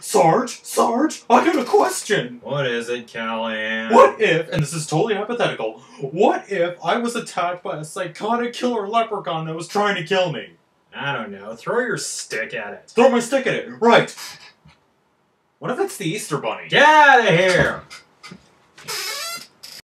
Sarge, Sarge, I got a question. What is it, Callahan? What if, and this is totally hypothetical, what if I was attacked by a psychotic killer leprechaun that was trying to kill me? I don't know. Throw your stick at it. Throw my stick at it. Right. What if it's the Easter Bunny? Get out of here!